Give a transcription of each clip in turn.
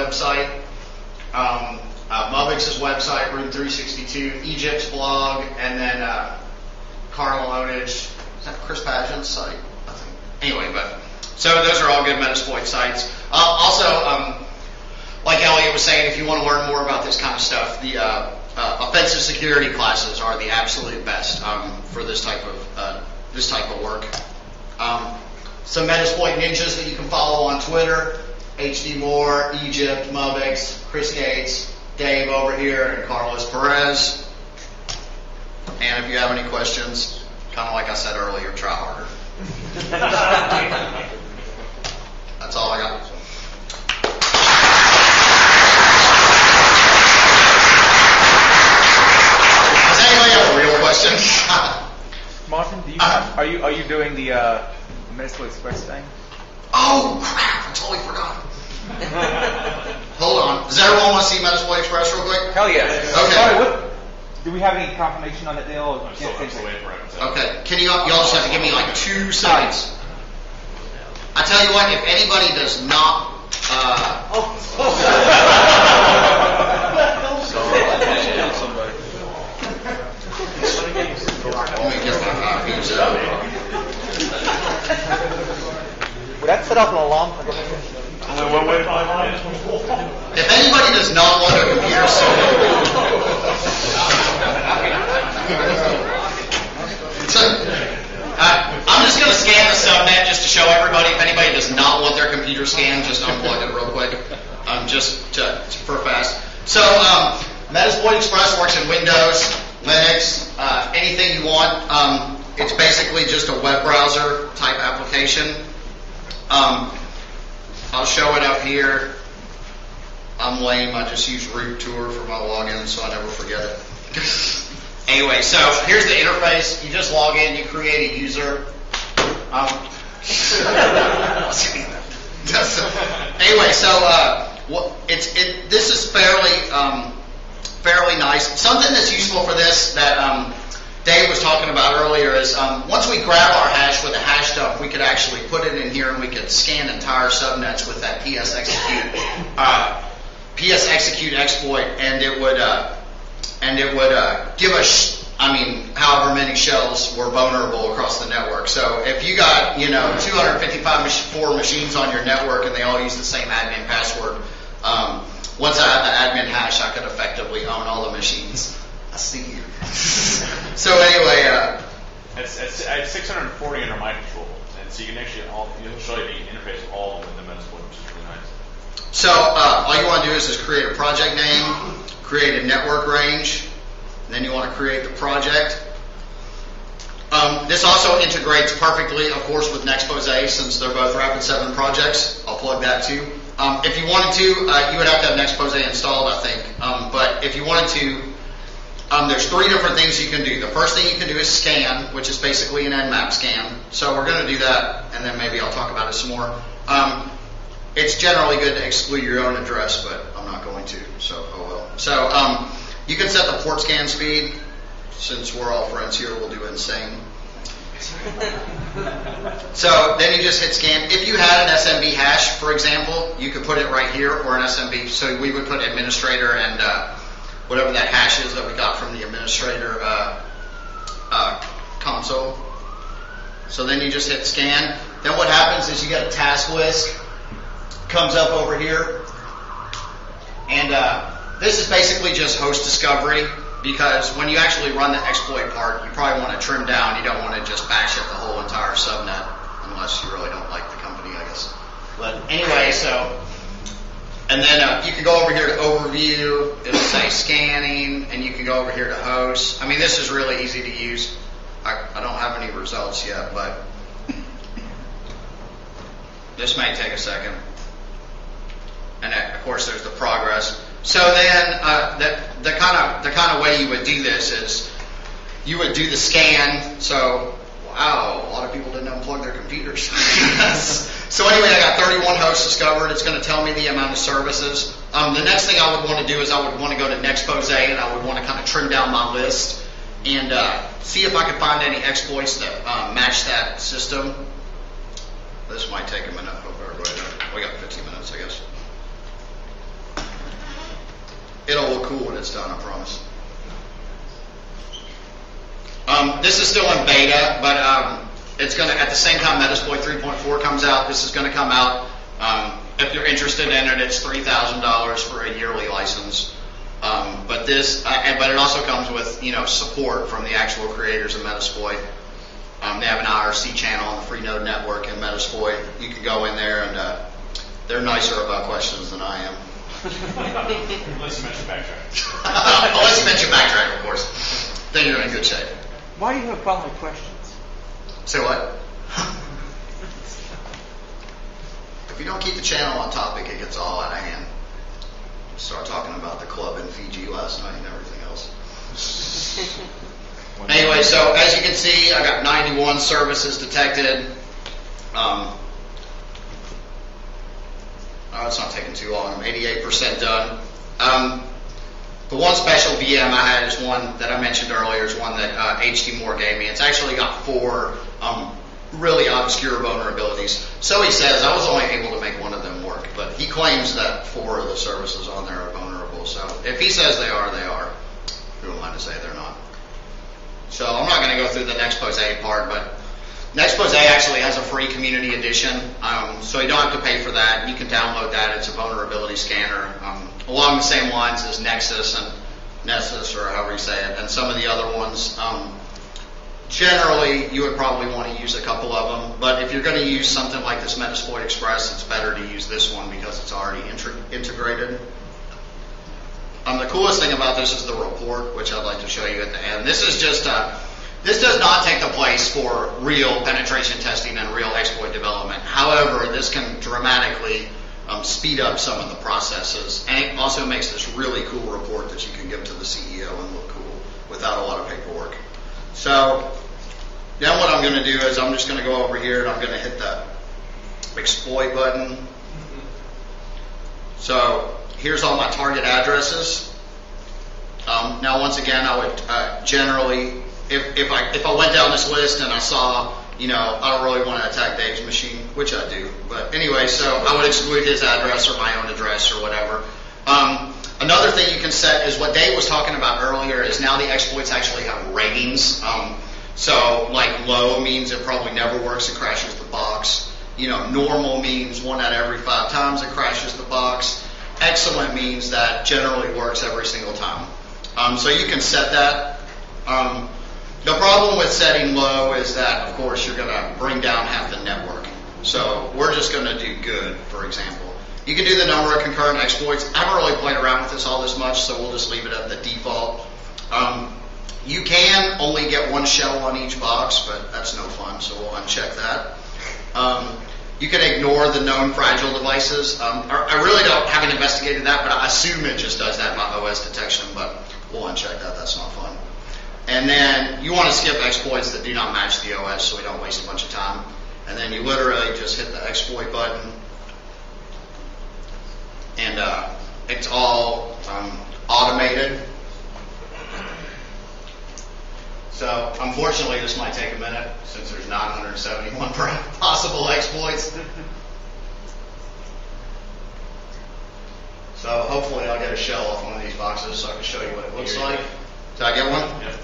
website, um, uh, Mubix's website, Room 362, Egypt's blog, and then uh, Carl Onage. Is that Chris Pageant's site? I think. Anyway, but so those are all good Metasploit sites. Uh, also, um, like Elliot was saying, if you want to learn more about this kind of stuff, the uh, uh, offensive security classes are the absolute best um, for this type of uh, this type of work. Um, some Metasploit ninjas that you can follow on Twitter: HD Moore, Egypt, Mubix, Chris Gates, Dave over here, and Carlos Perez. And if you have any questions, kind of like I said earlier, try harder. That's all I got. Does anybody have a real question? Martin, do you Uh, are you are you doing the uh, Medical Express thing? Oh crap! I totally forgot. Hold on. Does everyone want to see Metasploit Express real quick? Hell yeah. Okay. Sorry, what, do we have any confirmation on that deal? Or I'm still, I'm still waiting for it. Okay. Can you y'all just have to give me like two seconds? I tell you what, if anybody does not, uh, let me get my copies out. Would that set off an alarm? If anybody does not want a computer So, uh, I'm just going to scan the subnet just to show everybody. If anybody does not want their computer scanned, just unplug it real quick, um, just to, for fast. So, um, Metasploit Express works in Windows, Linux, uh, anything you want. Um, it's basically just a web browser type application. Um, I'll show it up here. I'm lame. I just use root tour for my login, so I never forget it. anyway, so here's the interface. You just log in. You create a user. Um, anyway, so uh, what, it's it. This is fairly um, fairly nice. Something that's useful for this that um, Dave was talking about earlier is um, once we grab our hash with a hash dump, we could actually put it in here and we could scan entire subnets with that PS execute uh, PS execute exploit, and it would uh, and it would uh, give us. I mean, however many shells were vulnerable across the network. So if you got, you know, 255 mach- four machines on your network and they all use the same admin password, um, once I had the admin hash, I could effectively own all the machines. I see you. so anyway, uh, It's, it's, it's 640 under my control, and so you can actually all, it'll show you the interface of all of them in the Metasploit, which is really nice. So uh, all you want to do is just create a project name, create a network range, and then you want to create the project. Um, this also integrates perfectly, of course, with Nexpose since they're both Rapid7 projects. I'll plug that too. Um, if you wanted to, uh, you would have to have Nexpose installed, I think. Um, but if you wanted to, um, there's three different things you can do. The first thing you can do is scan, which is basically an Nmap scan. So we're going to do that, and then maybe I'll talk about it some more. Um, it's generally good to exclude your own address, but I'm not going to. So oh well. So um, you can set the port scan speed. Since we're all friends here, we'll do insane. So then you just hit scan. If you had an SMB hash, for example, you could put it right here or an SMB. So we would put administrator and uh, whatever that hash is that we got from the administrator uh, uh, console. So then you just hit scan. Then what happens is you get a task list comes up over here, and uh, this is basically just host discovery because when you actually run the exploit part, you probably want to trim down. You don't want to just bash up the whole entire subnet unless you really don't like the company, I guess. But anyway, so and then uh, you can go over here to overview. It'll say scanning, and you can go over here to host. I mean, this is really easy to use. I, I don't have any results yet, but this may take a second. And uh, of course, there's the progress. So then, uh, the the kind of the kind of way you would do this is you would do the scan. So, wow, a lot of people didn't unplug their computers. so anyway, I got 31 hosts discovered. It's going to tell me the amount of services. Um, the next thing I would want to do is I would want to go to Nexpose and I would want to kind of trim down my list and uh, see if I could find any exploits that uh, match that system. This might take a minute. We got 15 minutes, I guess. It'll look cool when it's done, I promise. Um, this is still in beta, but um, it's going to, at the same time Metasploit 3.4 comes out, this is going to come out. Um, if you're interested in it, it's $3,000 for a yearly license. Um, but this, uh, and, but it also comes with, you know, support from the actual creators of Metasploit. Um, they have an IRC channel on the Freenode network in Metasploit. You can go in there and uh, they're nicer about questions than I am. Unless you mention backtrack. Unless you mention backtrack, of course. Then you're in good shape. Why do you have a problem with questions? Say what? if you don't keep the channel on topic, it gets all out of hand. Start talking about the club in Fiji last night and everything else. Anyway, so as you can see, I got 91 services detected. Um, oh, it's not taking too long. I'm 88% done. Um, the one special VM I had is one that I mentioned earlier, is one that uh, HD Moore gave me. It's actually got four um, really obscure vulnerabilities. So he says I was only able to make one of them work, but he claims that four of the services on there are vulnerable. So if he says they are, they are. Who am I to say they're not? So I'm not going to go through the Nexpose part, but Nexpose actually has a free community edition, um, so you don't have to pay for that. You can download that. It's a vulnerability scanner um, along the same lines as Nexus and Nessus, or however you say it, and some of the other ones. Um, generally, you would probably want to use a couple of them, but if you're going to use something like this Metasploit Express, it's better to use this one because it's already integrated. Um, the coolest thing about this is the report, which I'd like to show you at the end. This is just uh, this does not take the place for real penetration testing and real exploit development. However, this can dramatically um, speed up some of the processes, and it also makes this really cool report that you can give to the CEO and look cool without a lot of paperwork. So now what I'm going to do is I'm just going to go over here and I'm going to hit the exploit button. So here's all my target addresses. Um, now, once again, I would uh, generally, if, if I if I went down this list and I saw, you know, I don't really want to attack Dave's machine, which I do, but anyway, so I would exclude his address or my own address or whatever. Um, another thing you can set is what Dave was talking about earlier is now the exploits actually have ratings. Um, so, like low means it probably never works, it crashes the box. You know, normal means one out of every five times it crashes the box. Excellent means that generally works every single time. Um, so you can set that. Um, the problem with setting low is that, of course, you're going to bring down half the network. So we're just going to do good, for example. You can do the number of concurrent exploits. I haven't really played around with this all this much, so we'll just leave it at the default. Um, you can only get one shell on each box, but that's no fun, so we'll uncheck that. Um, you can ignore the known fragile devices. Um, I really don't haven't investigated that, but I assume it just does that by OS detection. But we'll uncheck that. That's not fun. And then you want to skip exploits that do not match the OS, so we don't waste a bunch of time. And then you literally just hit the exploit button, and uh, it's all um, automated. So unfortunately, this might take a minute since there's 971 possible exploits. So hopefully I'll get a shell off one of these boxes so I can show you what it looks like. Did I get one? Yep.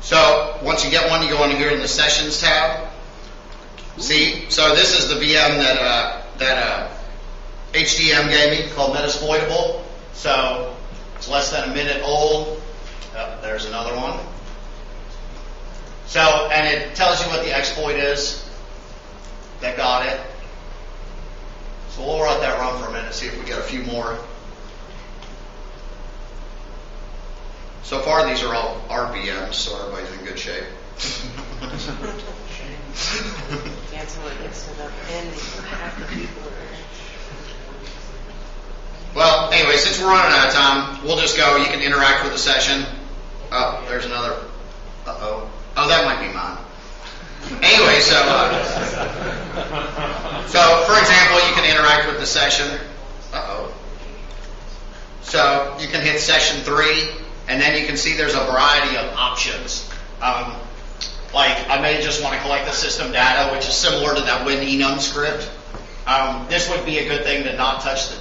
So once you get one, you go in here in the Sessions tab. See, so this is the VM that uh, that uh, HDM gave me called Metasploitable. So it's less than a minute old. Oh, there's another one. So and it tells you what the exploit is that got it. So we'll let that run for a minute, see if we get a few more. So far, these are all RPMs, so everybody's in good shape. Well, anyway, since we're running out of time, we'll just go. You can interact with the session. Oh, there's another. Uh oh. Oh, that might be mine. Anyway, so uh, so for example, you can interact with the session. Uh oh. So you can hit session three, and then you can see there's a variety of options. Um, like I may just want to collect the system data, which is similar to that WinEnum script. Um, this would be a good thing to not touch the